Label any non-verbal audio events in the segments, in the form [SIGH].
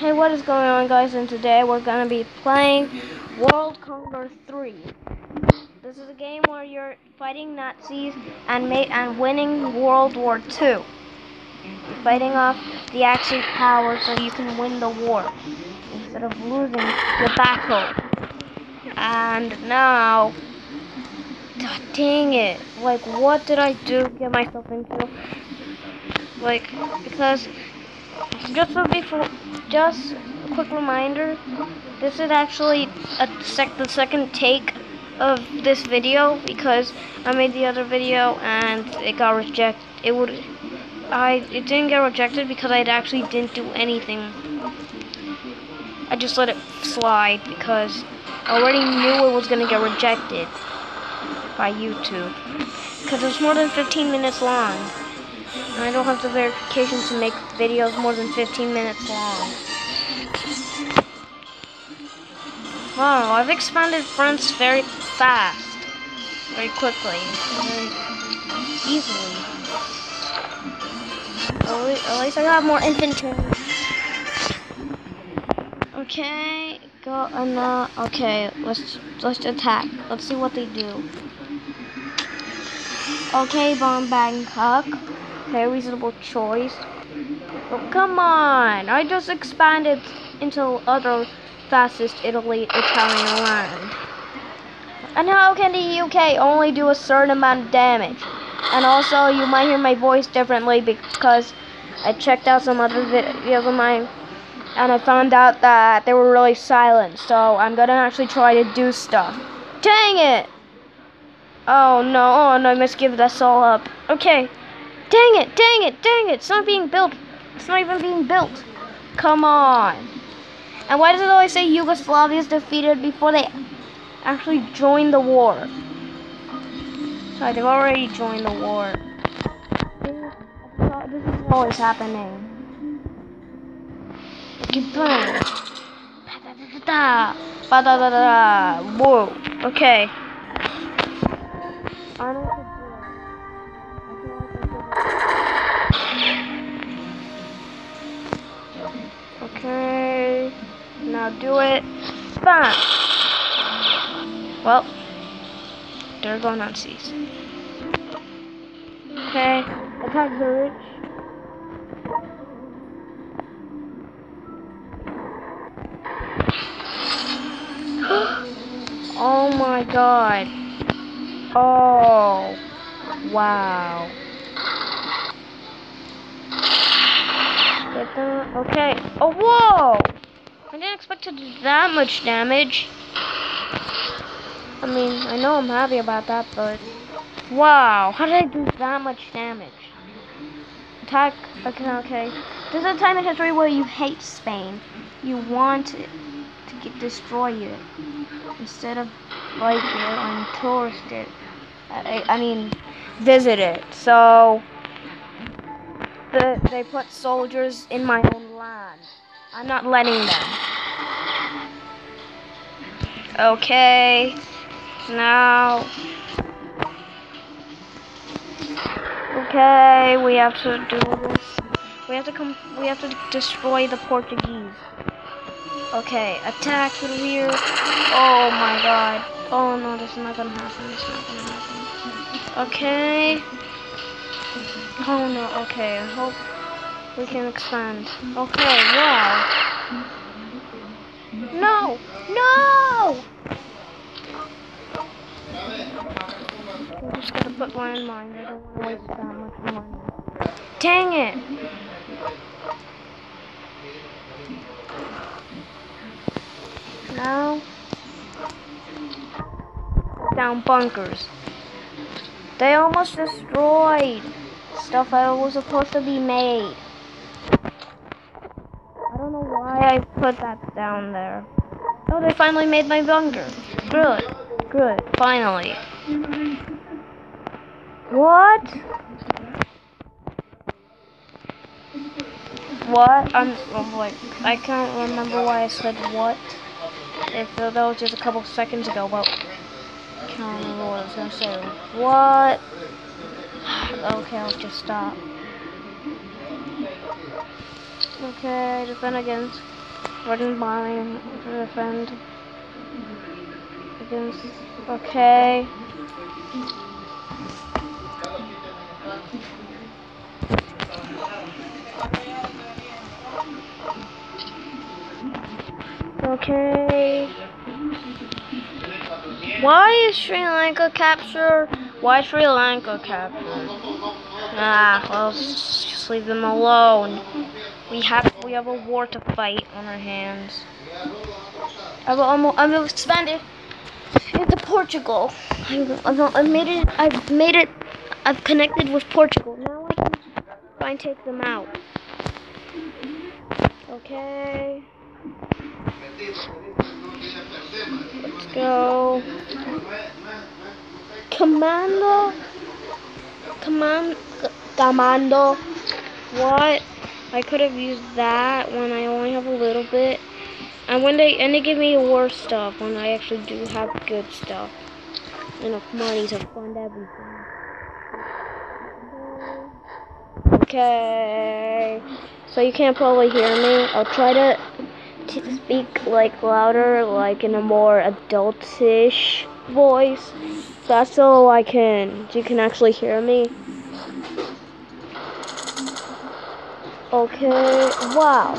Hey, what is going on, guys? And today we're gonna be playing World Conqueror 3. This is a game where you're fighting Nazis and and winning World War II. Fighting off the Axis power so you can win the war instead of losing the battle. And now, dang it! Like, what did I do get myself into? Like, because just so before, just a quick reminder, this is actually a sec the second take of this video because I made the other video and it got rejected. It would, I it didn't get rejected because I actually didn't do anything. I just let it slide because I already knew it was gonna get rejected by YouTube because it's more than 15 minutes long. I don't have the verification to make videos more than 15 minutes long. Wow, I've expanded fronts very fast. Very quickly. Very easily. At least, I got more infantry. Okay, go and uh, okay, let's let's attack. Let's see what they do. Okay, bomb Bangkok. Okay, reasonable choice. Oh, come on! I just expanded into other Fascist Italy Italian land. And how can the UK only do a certain amount of damage? And also, you might hear my voice differently because I checked out some other videos of mine and I found out that they were really silent. So I'm gonna actually try to do stuff. Dang it! Oh no, oh no, I must give this all up. Okay. Dang it, dang it, dang it. It's not being built. It's not even being built. Come on. And why does it always say Yugoslavia is defeated before they actually join the war? Sorry, they've already joined the war. This is always happening. Keep playing. Ba-da-da-da. Whoa. Okay. I don't Okay. Now do it. Bam! Well, there go Nazis. Okay. Attack the rich. [GASPS] oh my god. Oh. Wow. Okay. Oh, whoa! I didn't expect to do that much damage. I mean, I know I'm happy about that, but... Wow, how did I do that much damage? Attack, okay, okay. This is a time in history where you hate Spain. You want to get, destroy it. Instead of like it and tourist it. I, I mean, visit it. So the, they put soldiers in my own land. I'm not letting them. Okay. Now. Okay, we have to do this. We have to come. We have to destroy the Portuguese. Okay, attack here. Oh my god. Oh no, this is not gonna happen. This is not gonna happen. Okay. Oh no, okay, I hope we can expand. Okay, wow. No! No! I'm just gonna put one in mind. I don't want to waste that much money. Dang it! Now, down bunkers. They almost destroyed stuff that was supposed to be made. I don't know why I put that down there. Oh, they finally made my bunker. Good. Good. Finally. What? What? I'm. Oh. I can't remember why I said what. If that was just a couple seconds ago, but I can't remember what I was gonna say. What? [SIGHS] Okay, I'll just stop. Okay, defend against Warden bombing to defend against. Okay. Okay. Why is Sri Lanka captured? Why Sri Lanka captured? Ah, well, just leave them alone. We have we have a war to fight on our hands. I've almost I'm it into Portugal. I've, I've, I've made it. I've made it. I've connected with Portugal. Now I can try and take them out. Okay. Let's go. Commando. Command. Commando. What? I could have used that when I only have a little bit. And when they and they give me worse stuff when I actually do have good stuff. Enough money to fund everything. Okay. So you can't probably hear me. I'll try to speak like louder, like in a more adultish voice. That's all I can. You can actually hear me. Okay. Wow.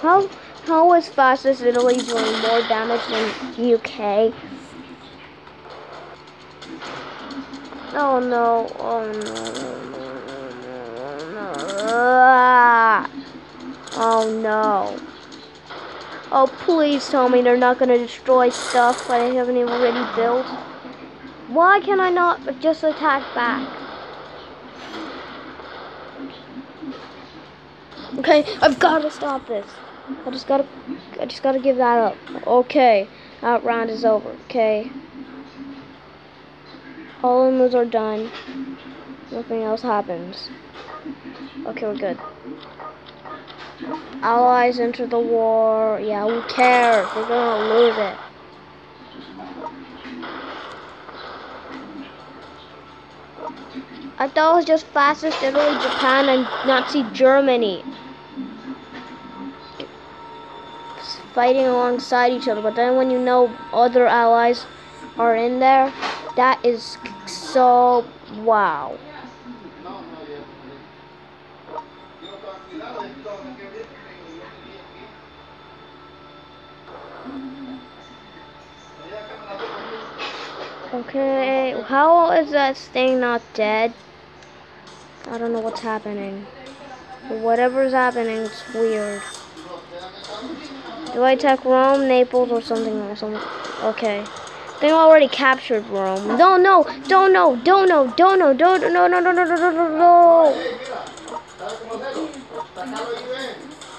How how is Fascist Italy doing more damage than UK? Oh no. Oh no. no, no, no. Ah. Oh no. Oh, please tell me they're not going to destroy stuff that I haven't even already built. Why can I not just attack back? Okay, I've got to stop this. I just gotta, I just gotta give that up. Okay, that round is over. Okay, all the moves are done. Nothing else happens. Okay, we're good. Allies enter the war. Yeah, who cares? We're gonna lose it. I thought it was just Fascist Italy, Japan, and Nazi Germany. Fighting alongside each other, but then when you know other allies are in there, that is so wow. Okay, how is that thing not dead? I don't know what's happening. Whatever's happening, it's weird. Do I attack Rome, Naples, or something or something? Okay. They already captured Rome. No, no, don't know, don't know, don't know, don't no, no, no, no, no, no, no, no.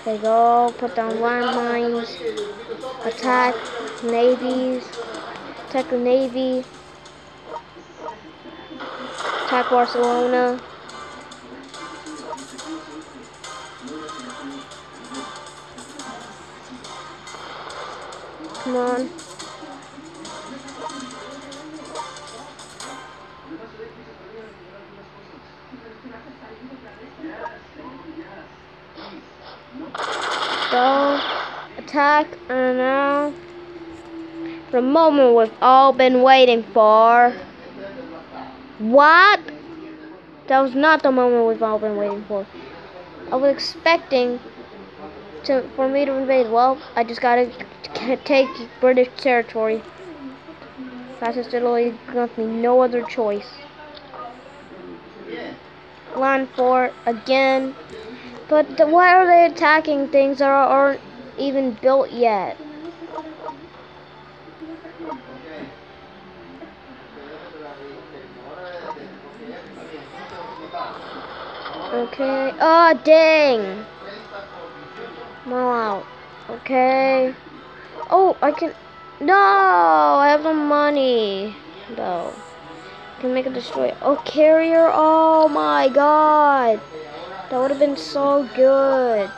Okay, go. Put down landmines. Attack navies. Attack the navy. Attack Barcelona. Come on. Go. Attack. And now. The moment we've all been waiting for. What? That was not the moment we've all been waiting for. I was expecting to for me to invade. Well, I just gotta [LAUGHS] take British territory. Fascist Italy left me no other choice. Land fort again. But the, why are they attacking things that aren't even built yet? Okay. Oh, dang. I'm all out. Okay. Oh, I can... No! I have no money. No. Can make a destroy. Oh, carrier. Oh, my God. That would have been so good.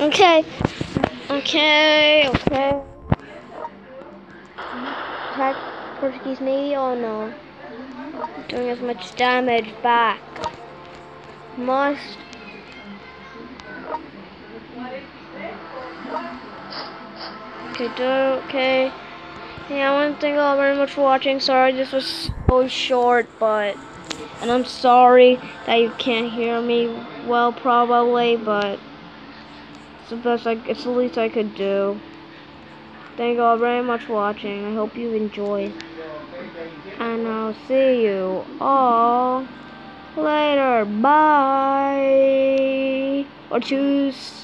Okay. Okay, okay. He's maybe, oh no. Doing as much damage back. Must. Okay, do, okay. Yeah, I want to thank you all very much for watching. Sorry this was so short, but. And I'm sorry that you can't hear me well, probably, but. It's the best I, it's the least I could do. Thank you all very much for watching. I hope you enjoyed. And I'll see you all later. Bye. Or choose.